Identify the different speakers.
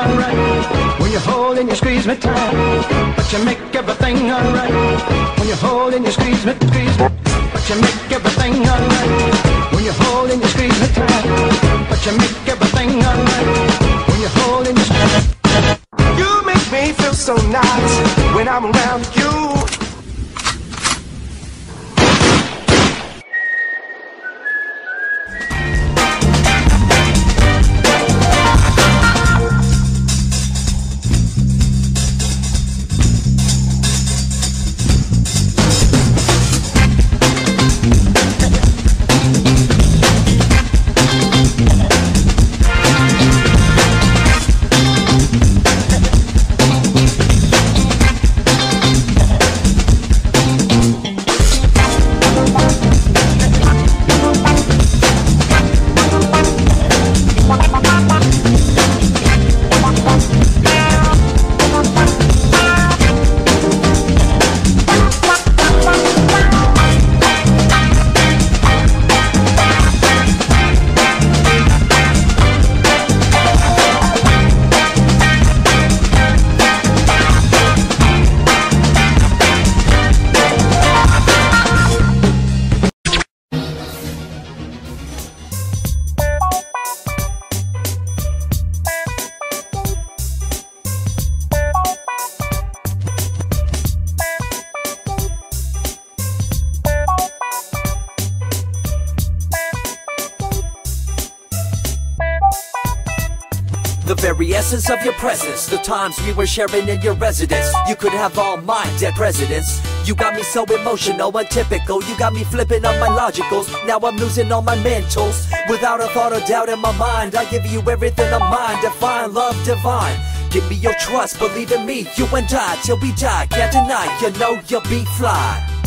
Speaker 1: alright when you hold and you squeeze me tight. But you make everything alright when you hold and you squeeze me, squeeze me. But you make everything alright when you hold and you squeeze me tight. But you make everything alright when you hold and you squeeze me.
Speaker 2: You make me feel so nice when I'm around you.
Speaker 3: The very essence of your presence, the times we were sharing in your residence. You could have all my dead presidents. You got me so emotional, untypical. You got me flipping on my logicals. Now I'm losing all my mentals. Without a thought or doubt in my mind, I give you everything I'm mine. Define love divine. Give me your trust, believe in me, you and I, till we die. Can't deny, you know you'll be fly.